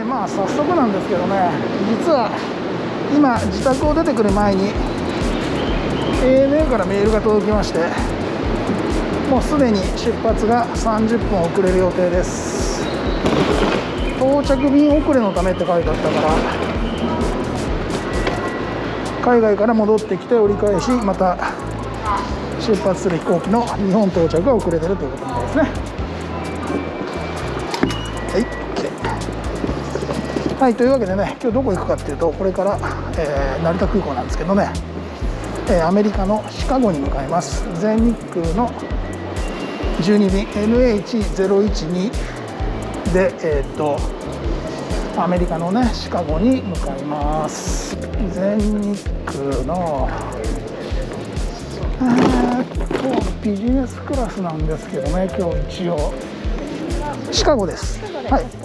でまあ早速なんですけどね実は今自宅を出てくる前に ANA からメールが届きましてもうすでに出発が30分遅れる予定です。到着便遅れのためって書いてあったから海外から戻ってきて折り返しまた出発する飛行機の日本到着が遅れてるということみたいですね。はいというわけでね今日どこ行くかっていうとこれから、えー成田空港なんですけどね、えーアメリカのシカゴに向かいます。全日空の12便 NH012 でえーっとアメリカのねシカゴに向かいます。全日空のえーっとビジネスクラスなんですけどね今日一応。シカゴです。はい。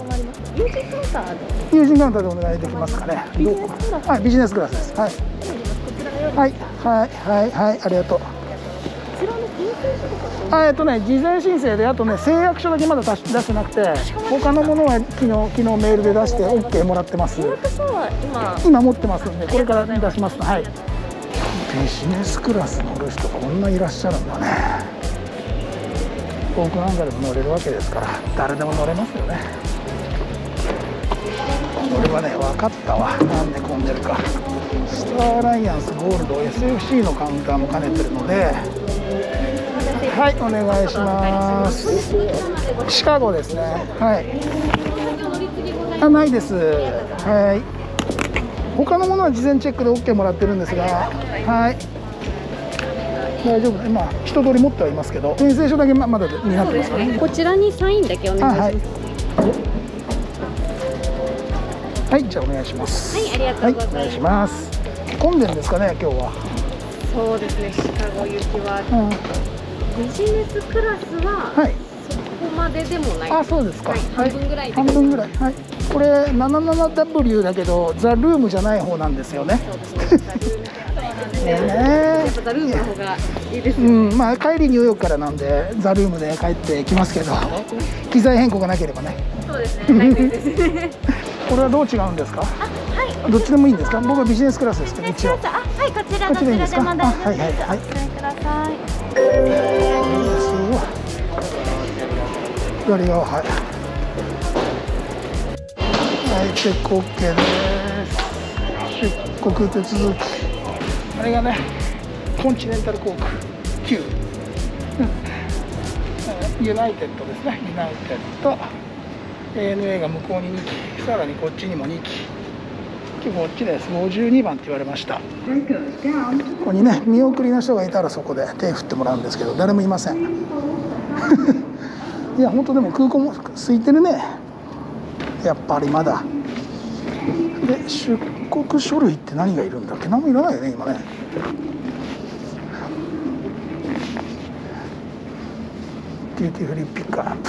友人カウンターで友人カウンターでお願いできますかね。ビジネスクラス。はいビジネスクラスです。はい。はいはいはいはいありがとう。あえっとね事前申請であとね誓約書だけまだ出し出してなくて他のものは昨日昨日メールで出して OK もらってます。契約書は今今持ってますんでこれから出します。はい。ビジネスクラス乗る人こんないらっしゃるんだね。航空なんかでも乗れるわけですから誰でも乗れますよねこれはね分かったわ。なんで混んでるか。スターアライアンスゴールド SFC のカウンターも兼ねてるので。はいお願いします。シカゴですね。はい。あないです。はい。他のものは事前チェックで OK もらってるんですが。はい。大丈夫。今一通り持ってはいますけど。申請書だけままだになってますかね。こちらにサインだけお願いしますはいはいじゃあお願いします。はいありがとうございます。願いします。混んでんですかね今日は、そうですねシカゴ行きは。うん、ビジネスクラスははい。そこまででもない。あそうですか、はい半分ぐらいで。半分ぐらい。はい。これ 77W だけどザ・ルームじゃない方なんですよね。そうですねねやっぱザルームの方がいいですようん。まあ帰りニューヨークからなんでザ・ルームで帰ってきますけど。機材変更がなければね。そうですね これはどう違うんですか？あはい。どっちでもいいんですか？僕はビジネスクラスですけど一応。あはいこちらどちらちでも大丈夫あはいはいはい。くださいすごい左側はいはいチェック OK です出国手続きあれがねコンチネンタル航空9ユナイテッドですねユナイテッド ANA が向こうに2機さらにこっちにも2機。今日こっちです。52番って言われました。ここにね見送りの人がいたらそこで手振ってもらうんですけど誰もいません。いや本当でも空港も空いてるね。やっぱりまだ。で出国書類って何がいるんだっけ？何もいらないよね今ね。デューティーフリーピックアップ。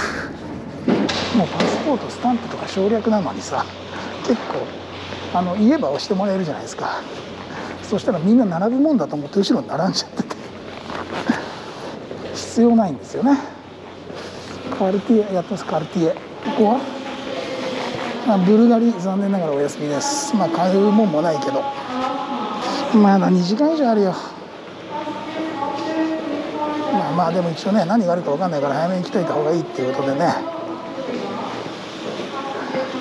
もうパスポートスタンプとか省略なのにさ結構あの言えば押してもらえるじゃないですか。そしたらみんな並ぶもんだと思って後ろに並んじゃってて。必要ないんですよね。カルティエやってますカルティエ。ここは？あブルガリ残念ながらお休みです。まあ買うもんもないけど。まだ2時間以上あるよ。まあまあでも一応ね何があるか分かんないから早めに来といた方がいいっていうことでね。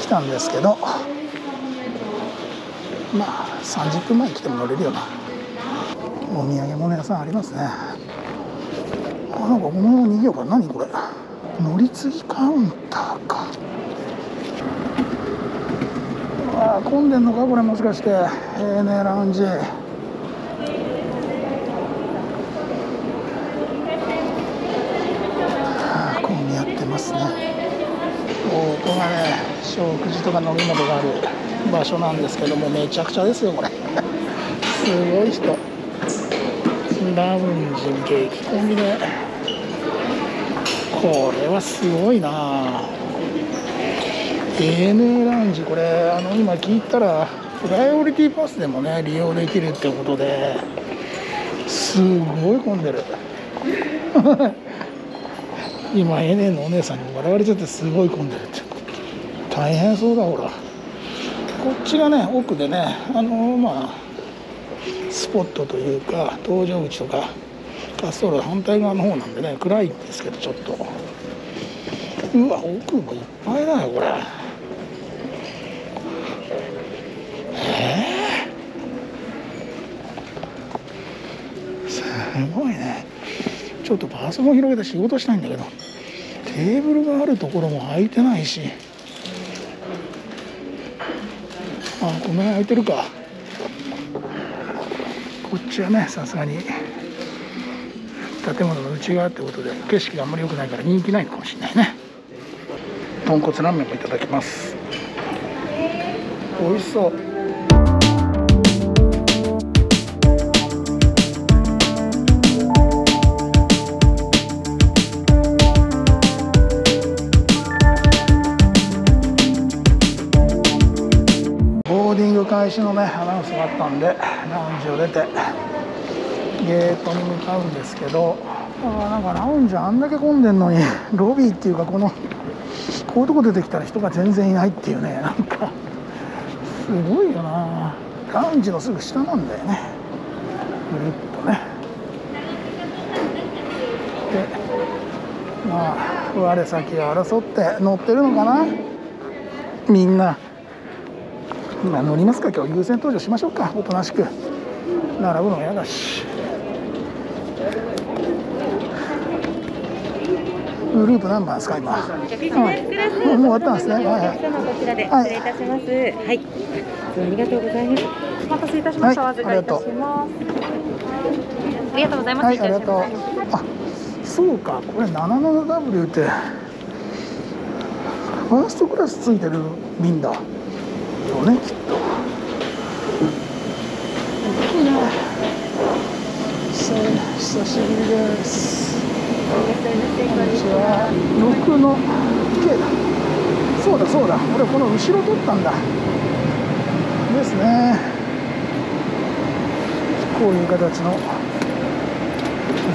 来たんですけどまあ30分前に来ても乗れるよなお土産物屋さんありますね。あなんかこの辺はにぎやか何これ。乗り継ぎカウンターか。あ混んでんのかこれもしかして。ANA ラウンジ。あ混み合ってますね。ここがね食事とか飲み物がある場所なんですけどもめちゃくちゃですよこれ。すごい人。ラウンジにケーキコンビニこれはすごいな。ANA ラウンジこれあの今聞いたらプライオリティパスでもね利用できるってことですごい混んでる。今 ANA のお姉さんに笑われちゃってすごい混んでるって。大変そうだほら。こっちがね奥でねあのまあスポットというか搭乗口とか滑走路反対側の方なんでね暗いんですけどちょっと。うわ奥もいっぱいだよこれ。え、すごいね。ちょっとパソコン広げて仕事したいんだけどテーブルがあるところも空いてないし。あこの辺空いてるか。こっちはねさすがに。建物の内側ってことで景色があんまり良くないから人気ないのかもしれないね。豚骨ラーメンもいただきます。美味しそう。開始のねアナウンスがあったんでラウンジを出てゲートに向かうんですけどあなんかラウンジあんだけ混んでんのにロビーっていうかこのこういうとこ出てきたら人が全然いないっていうねなんかすごいよな。ラウンジのすぐ下なんだよね。ぐるっとね。でまあ我先を争って乗ってるのかな。みんな。まあ乗りますか？今日優先登場しましょうか？おとなしく。並ぶの嫌だし。グループ何番ですか？今。もう終わったんですね。はいはい。失礼いたします。はい。ありがとうございます。お待たせいたしました。はいお預かりいたします。ありがとう。ございます。はいありがとう。あそうか。これ 77W ってファーストクラスついてる便だよねきっと大きいねさあ久しぶりです。こんにちは6の K だそうだそうだ。俺この後ろ取ったんだ。ですね。こういう形の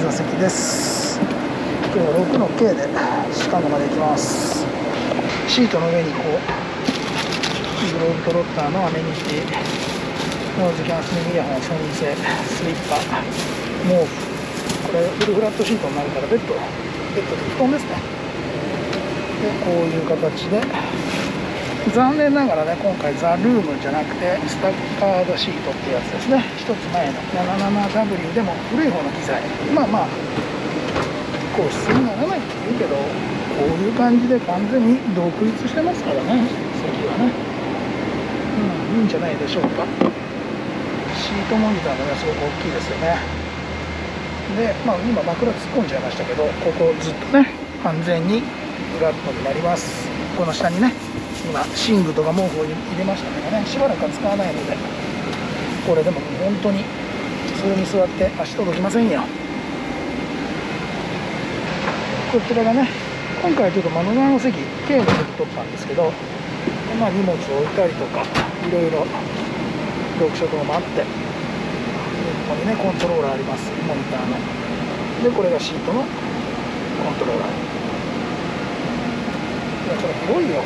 座席です。今日は6の K でシカゴまで行きます。シートの上にこうグローブトロッターのアメニティノーズキャンセリングイヤホンソニー製スリッパ毛布これフルフラットシートになるからベッドベッドで布団ですね。でこういう形で残念ながらね今回ザ・ルームじゃなくてスタッカードシートってやつですね。一つ前の 77W でも古い方の機材。まあまあこう質にならないって言うけどこういう感じで完全に独立してますからね席はね。いいんじゃないでしょうか。シートモニターがねすごく大きいですよね。でまあ今枕突っ込んじゃいましたけどここずっとね完全にフラットになります。この下にね今寝具とか毛布を入れましたけどねしばらくは使わないのでこれでも本当に普通に座って足届きませんよ。こちらがね今回ちょっと窓側の席 K の席取ったんですけどまあ荷物を置いたりとかいろいろ読書とかもあってここにねコントローラーあります。モニターの。でこれがシートのコントローラー。いやこれ広いよ。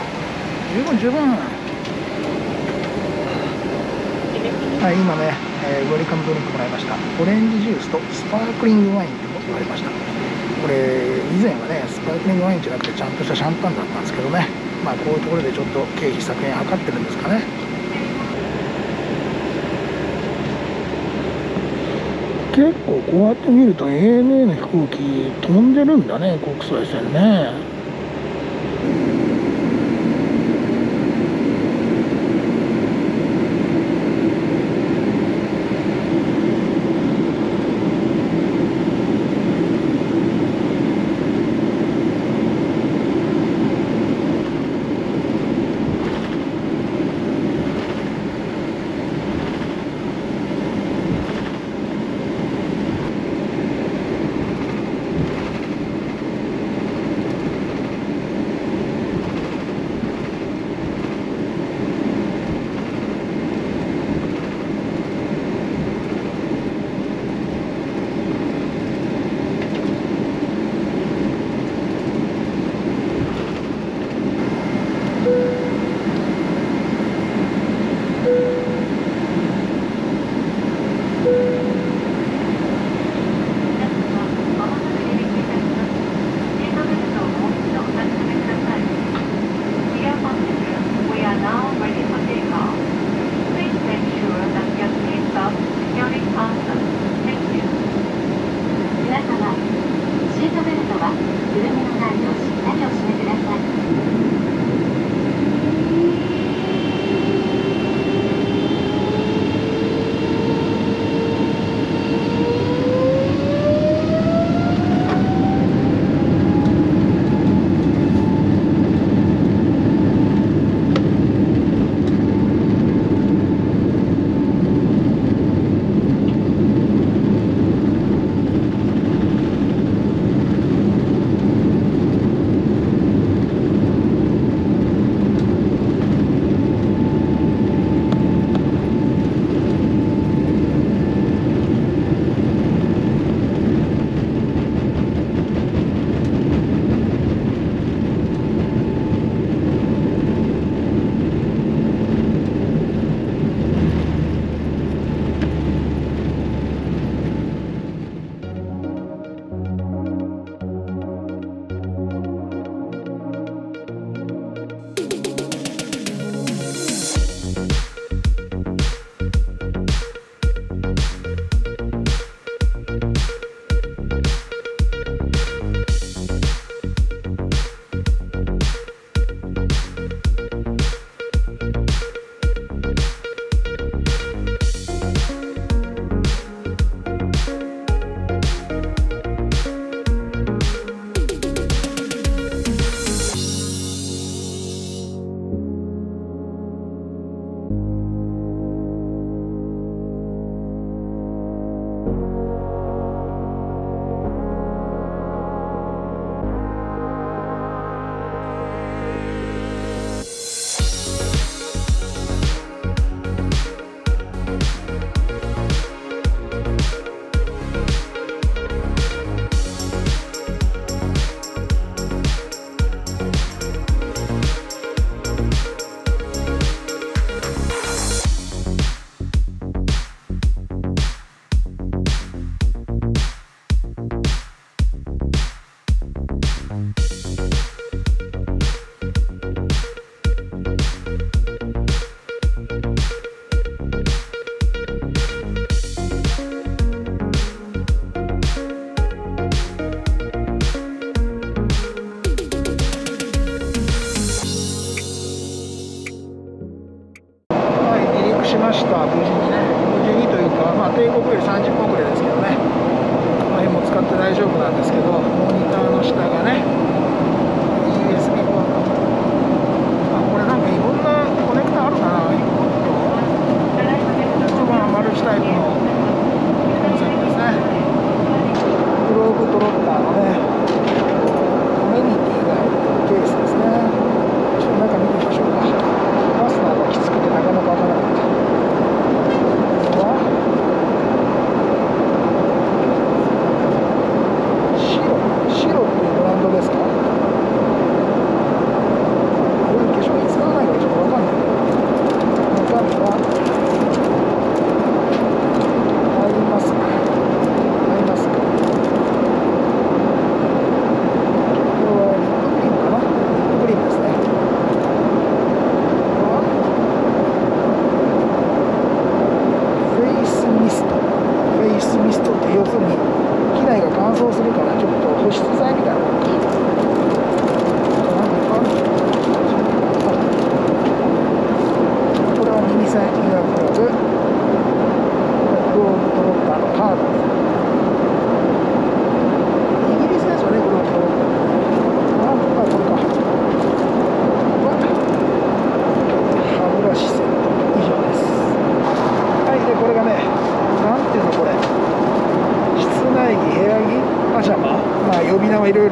十分十分。はい今ね、えーウェルカムドリンクもらいました。オレンジジュースとスパークリングワインってもらいました。これ以前はねスパークリングワインじゃなくてちゃんとしたシャンパンだったんですけどね。まあこういうところでちょっと経費削減図ってるんですかね。結構こうやって見ると ANA の飛行機飛んでるんだね国際線ね。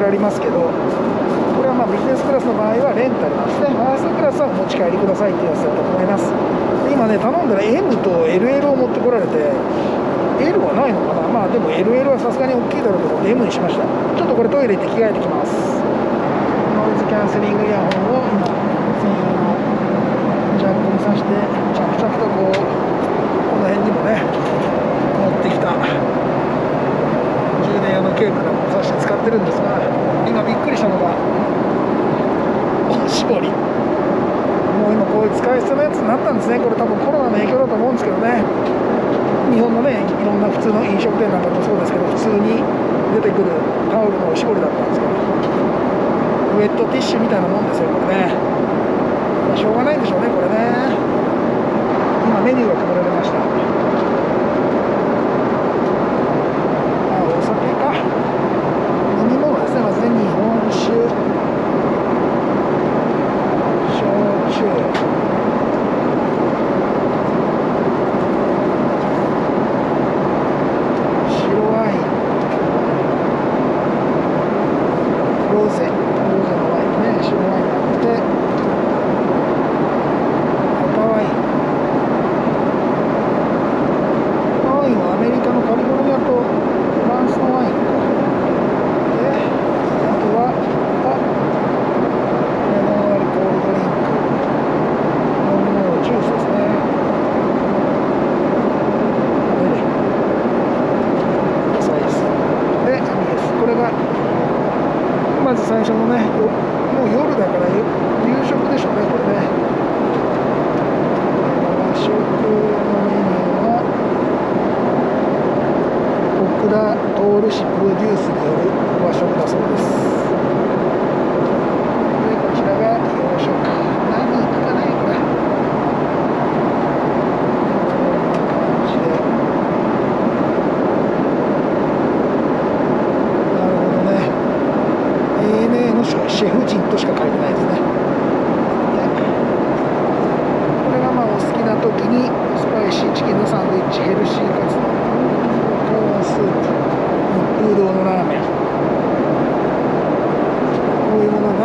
ろありますけどこれはまあビジネスクラスの場合はレンタルなんですねファーストクラスはお持ち帰りくださいっていうやつだと思います。で今ね頼んだら M と LL を持ってこられて L はないのかな？まあでも LL はさすがに大きいだろうと思って M にしました。ちょっとこれトイレ行って着替えてきます。ノイズキャンセリングイヤホンを今専用のジャックに挿して着々とこうこの辺にもね持ってきた。充電用のケーブルも挿して使ってるんですが今びっくりしたのがおしぼり。もう今こういう使い捨てのやつになったんですね。これ多分コロナの影響だと思うんですけどね。日本のねいろんな普通の飲食店なんかもそうですけど普通に出てくるタオルのおしぼりだったんですけどウェットティッシュみたいなもんですよこれね。まあしょうがないんでしょうねこれね。今メニューが配られました。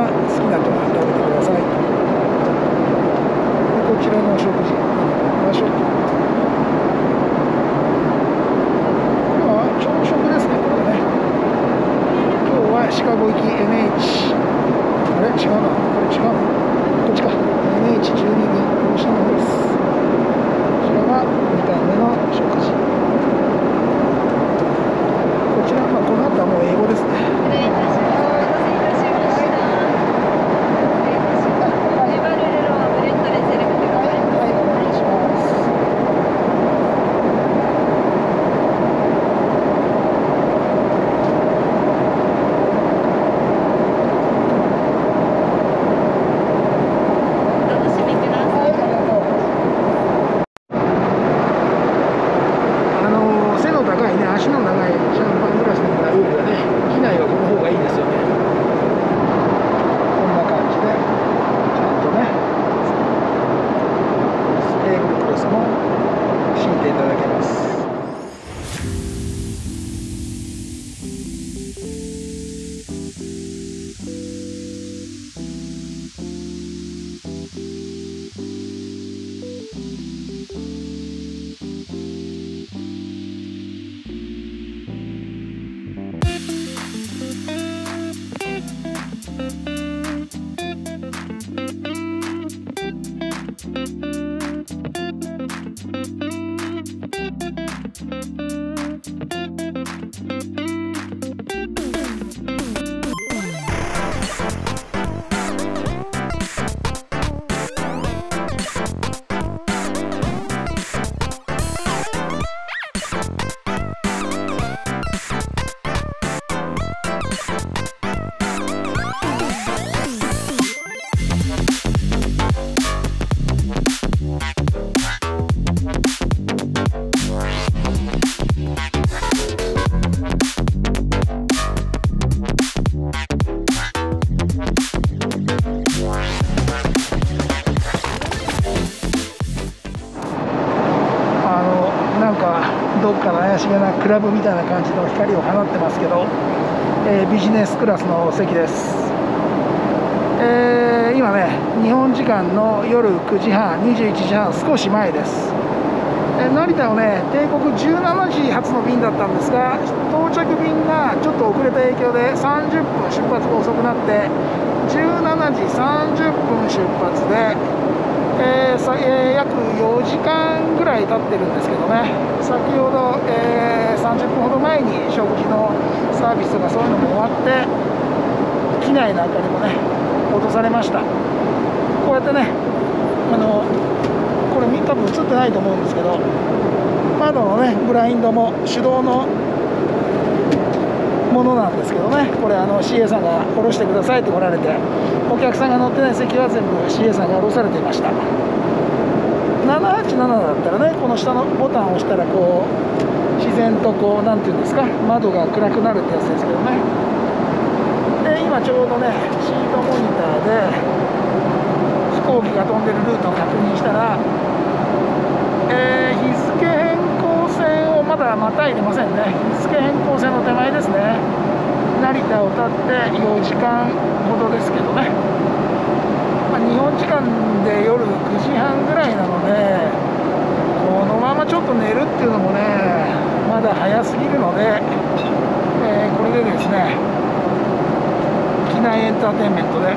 が好きな時に食べてください。こちらのお食事。和食これは朝食ですね。これね。今日はシカゴ行き NH あれ？違うな。げなクラブみたいな感じの光を放ってますけど、えービジネスクラスの席です、えー今ね日本時間の夜9時半21時半少し前です、えー成田をね帝国17時発の便だったんですが到着便がちょっと遅れた影響で30分出発が遅くなって17時30分出発でえーえー約4時間ぐらい経ってるんですけどね、先ほど、えー30分ほど前に食事のサービスとかそういうのも終わって、機内の明かりもね、落とされました。こうやってね、あのこれ、多分映ってないと思うんですけど、窓のね、ブラインドも手動のものなんですけどね、これあの CA さんが下ろしてくださいって来られて、お客さんが乗ってない席は全部 CA さんが下ろされていました。787だったらね、この下のボタンを押したらこう自然とこうなんていうんですか、窓が暗くなるってやつですけどね。で、今ちょうどね、シートモニターで飛行機が飛んでるルートを確認したら、えー日付変更線をまだまたいでませんね。日付変更線の手前ですね。成田を立って4時間ほどですけどね、日本時間で夜9時半ぐらいなのでこのままちょっと寝るっていうのもねまだ早すぎるので、えーこれでですね機内エンターテインメントで、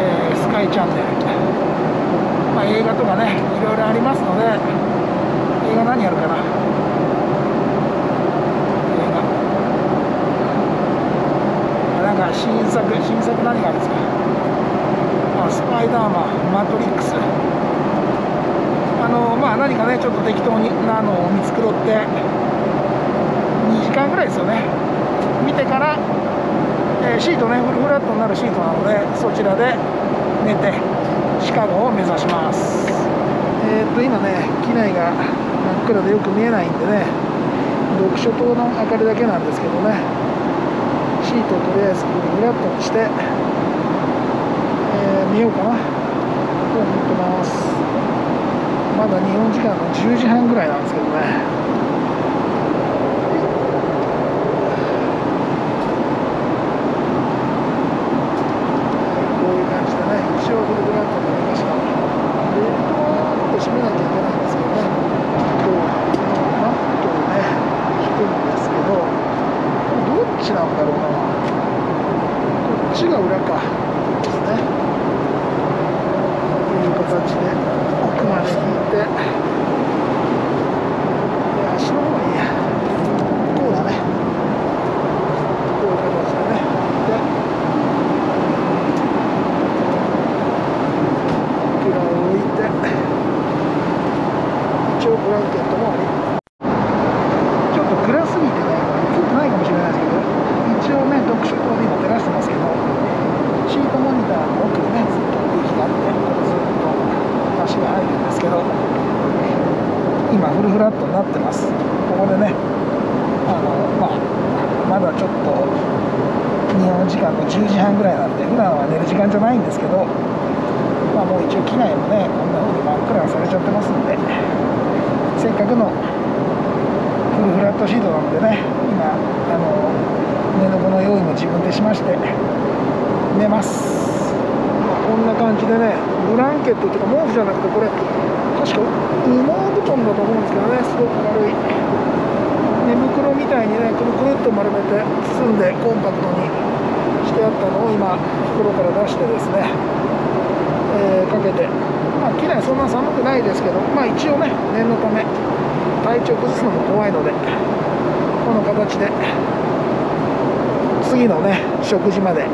えースカイチャンネルまあ、映画とかね、いろいろありますので、映画何やるかな。映画。あなんか新作、新作何があるんですか？スパイダーマン、マトリックス。あの、まあ、何かね、ちょっと適当になのを見繕って、2時間ぐらいですよね。見てから、えーシートね、フラットになるシートなので、そちらで寝て、シカゴを目指します。えーっと、今ね、機内が真っ暗でよく見えないんでね、読書灯の明かりだけなんですけどね、シートをとりあえずフラットにして、えー見ようかなと思ってます。まだ日本時間の10時半ぐらいなんですけどね。こういう感じでね、一応フルフラットになりました。ベルトはちょっと締めなきゃいけないんですけどね、こう、マットをね、引くんですけど、どっちなんだろうな。こっちが裏か。ですね。こういう形で奥まで引いて、いや、足の方がいいや。こうだね。こういう形でね。で枕を置いて一応ブランケットもありちょっと暗すぎてね映ってないかもしれないですけど一応ね読書灯で今照らしてますけどシートモニターの奥にねずっと空気があってずっと足が入るんですけど今フルフラットになってます。ここでねあのまあまだちょっと日本時間の10時半ぐらいなんで普段は寝る時間じゃないんですけどまあもう一応機内もねこんな風に真はクラーされちゃってますんでせっかくのフルフラットシートなのでね今あの寝床の用意も自分でしまして寝ます。こんな感じでねブランケットっていうか毛布じゃなくてこれ確か羽毛布団だと思うんですけどねすごく軽い寝袋みたいにねくるくるっと丸めて包んでコンパクトにしてあったのを今袋から出してですね、えーかけてまあ機内そんな寒くないですけどまあ一応ね念のため体調崩すのも怖いのでこの形で次のね食事まで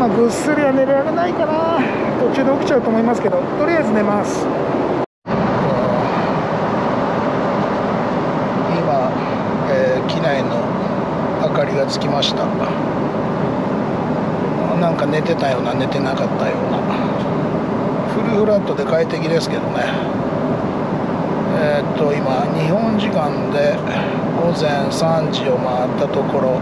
まあぐっすりは寝られないかな途中で起きちゃうと思いますけどとりあえず寝ます今、えー機内の明かりがつきましたなんか寝てたような寝てなかったようなフルフラットで快適ですけどね。えーっと今日本時間で午前3時を回ったところ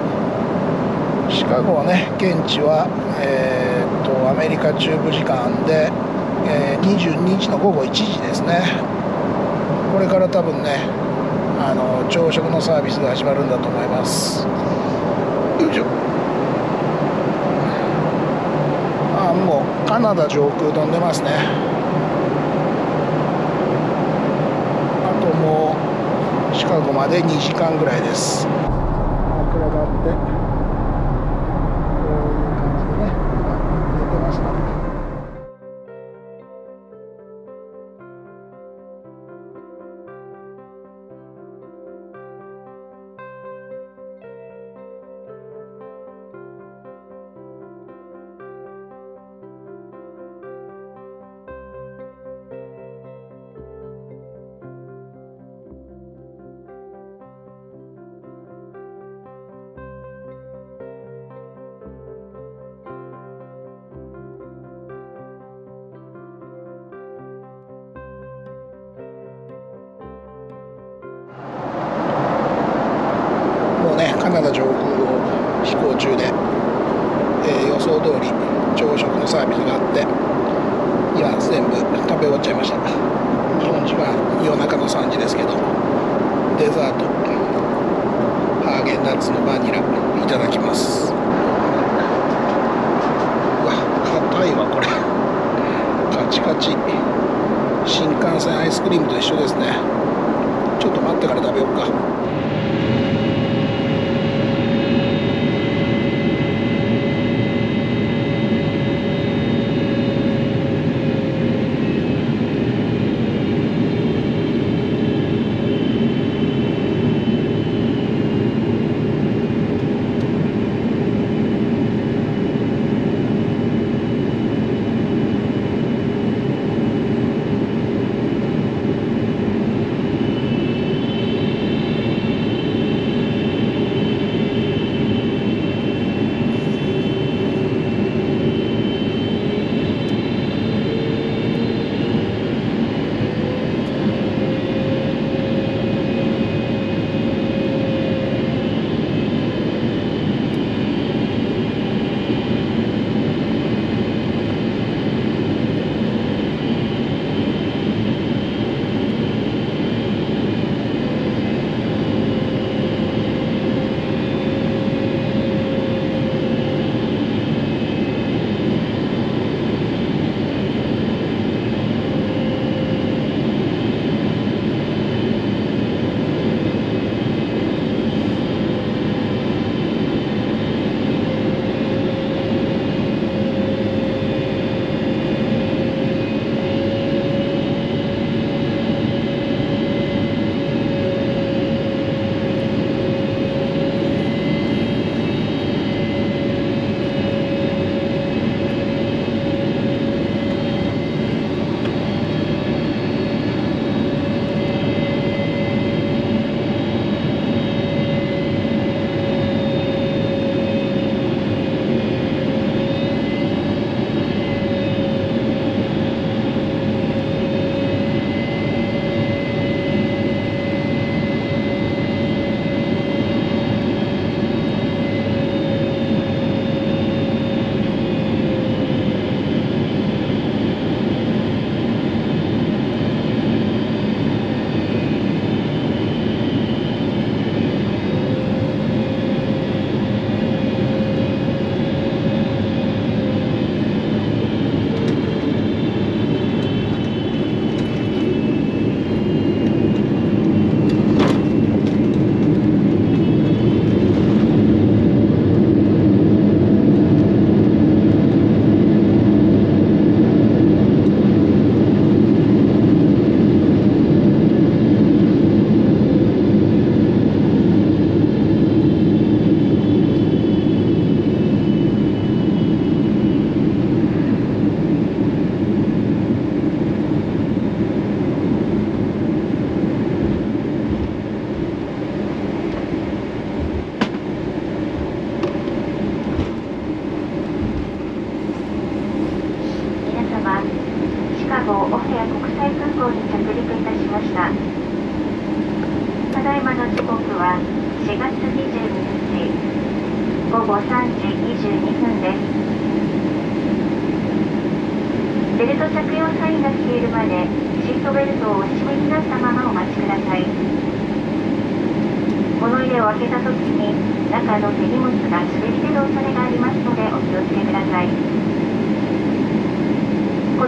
シカゴはね現地は、えーっとアメリカ中部時間で、えー22日の午後1時ですね。これから多分ねあの朝食のサービスが始まるんだと思います。よいしょ。あもうカナダ上空飛んでますね。あともうシカゴまで2時間ぐらいです。暗がって。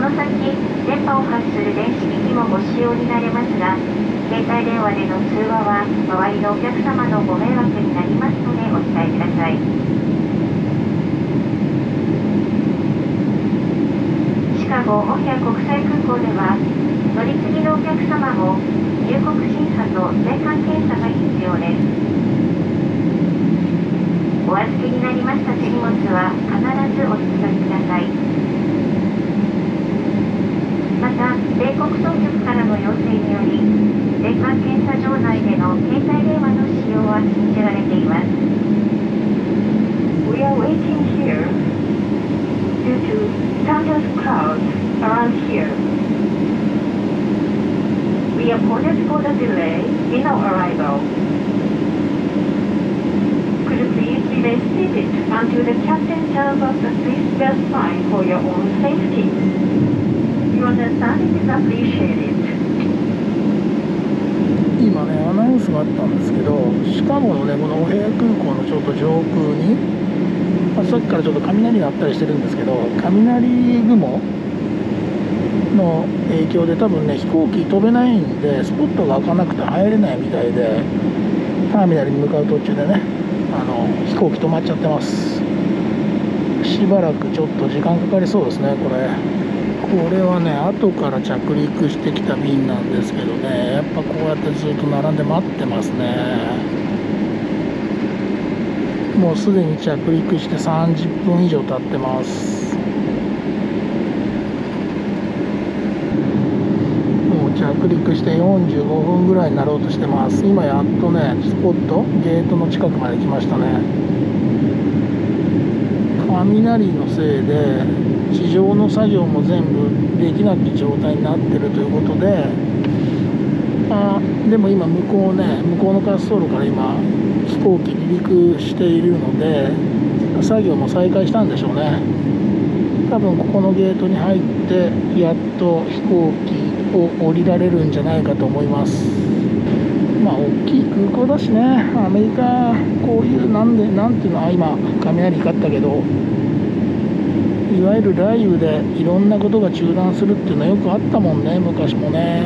の先電波を発する電子機器もご使用になれますが携帯電話での通話は周りのお客様のご迷惑になりますのでお伝えください。シカゴオヘア国際空港では乗り継ぎのお客様も入国審査と税関検査が必要です。お預けになりました手荷物は必ずお引き取りください。た米国当局からの要請により税関検査場内での携帯電話の使用は禁じられています We are waiting here due to thunderous clouds around here. We apologize for the delay in our arrival. Could you please remain seated until the captain tells us the please bell sign for your own safety? Your understanding is appreciated. 今ねアナウンスがあったんですけどシカゴのねこのオヘア空港のちょっと上空に、まあ、さっきからちょっと雷があったりしてるんですけど雷雲の影響で多分ね飛行機飛べないんでスポットが開かなくて入れないみたいでターミナルに向かう途中でねあの飛行機止まっちゃってますしばらくちょっと時間かかりそうですねこれこれはね後から着陸してきた便なんですけどねやっぱこうやってずっと並んで待ってますね。もうすでに着陸して30分以上経ってます。もう着陸して45分ぐらいになろうとしてます。今やっとねスポットゲートの近くまで来ましたね。雷のせいで地上の作業も全部できなき状態になってるということであでも今向こうね向こうの滑走路から今飛行機離陸しているので作業も再開したんでしょうね。多分ここのゲートに入ってやっと飛行機を降りられるんじゃないかと思います。まあ大きい空港だしね。アメリカこういうなんでなんていうのは今雷光ったけど。いわゆる雷雨でいろんなことが中断するっていうのはよくあったもんね。昔もね。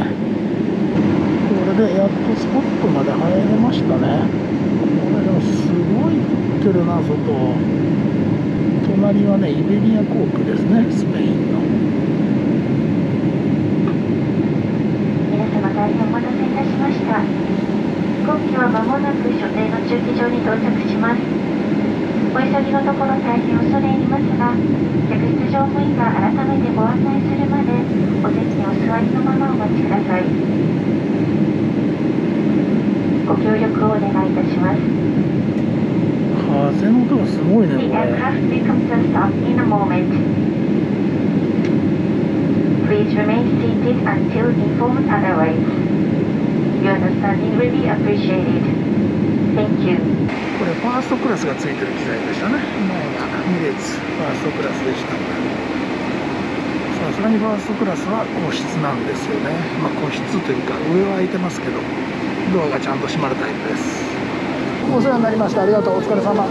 これでやっとスポットまで入れましたね。これでもすごい降ってるな外。隣はねイベリア航空ですね。スペインの。皆様大変お待たせいたしました行機は間もなく所定の駐機場に到着しますお急ぎのところ大変恐れ入りますが客室乗務員が改めてご案内するまでお席にお座りのままお待ちくださいご協力をお願いいたします風の音がすごいねこれ. Please remain seated until informed otherwise. Your understanding will be appreciated. Thank you. これファーストクラスがついてる機材でしたね。前が2列ファーストクラスでした。さすがにファーストクラスは個室なんですよね。まあ個室というか上は開いてますけどドアがちゃんと閉まるタイプです。お世話になりました。ありがとう。お疲れ様。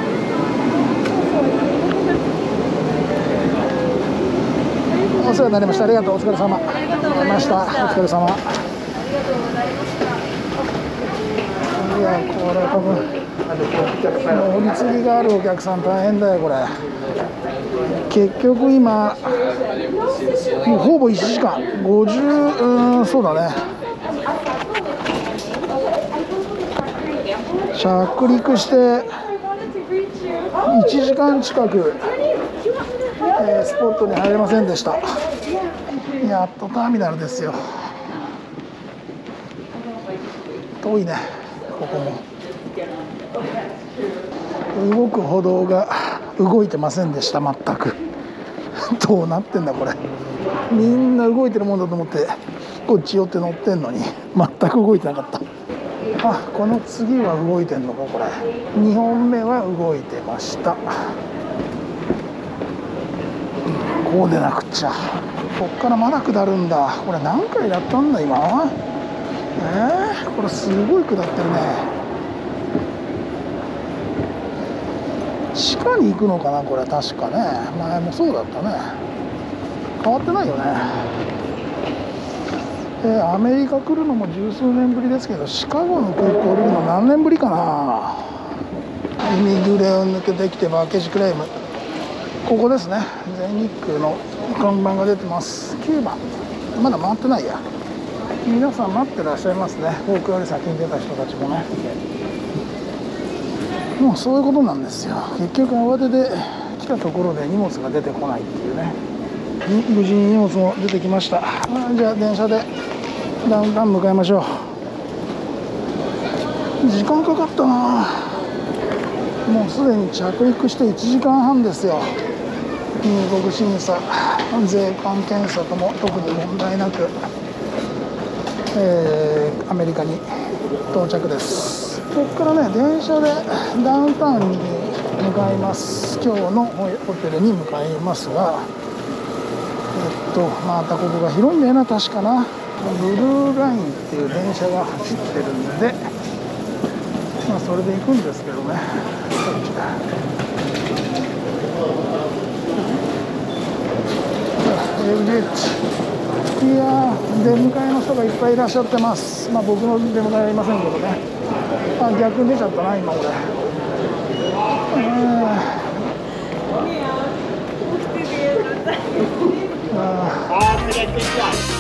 お世話になりました。ありがとう。お疲れ様。ありがとうございました。お疲れ様。いやこれ多分乗り継ぎがあるお客さん大変だよこれ。結局今もうほぼ1時間50うんそうだね。着陸して1時間近く、えースポットに入れませんでした。やっとターミナルですよ。遠いね。ここも。動く歩道が動いてませんでした全く。どうなってんだこれ。みんな動いてるもんだと思ってこっち寄って乗ってんのに全く動いてなかった。あこの次は動いてんのかこれ。2本目は動いてました。こうでなくっちゃ。こっからまだ下るんだ。これ何回やったんだ今。えー、これすごい下ってるね。地下に行くのかなこれ確かね。前もそうだったね。変わってないよね。えアメリカ来るのも十数年ぶりですけどシカゴの空港降りるの何年ぶりかな。イミグレを抜けてきてバーケージクレーム。ここですね。全日空の看板が出てます。9番まだ回ってないや。皆さん待ってらっしゃいますね。僕より先に出た人たちもね。もうそういうことなんですよ。結局慌てて来たところで荷物が出てこないっていうね。無事に荷物も出てきました。じゃあ電車でダウンタウン向かいましょう。時間かかったな。もうすでに着陸して1時間半ですよ。入国審査税関検査とも特に問題なく、えーアメリカに到着です。ここからね電車でダウンタウンに向かいます。今日のホテルに向かいますがえっとまたここが広いんだよな確かな。ブルーラインっていう電車が走ってるんでまあそれで行くんですけどね。こっちエブリッジ。いや出迎えの人がいっぱいいらっしゃってます。まあ、僕の出迎えはいませんけどね。あ、逆に出ちゃったな、今俺。ああ。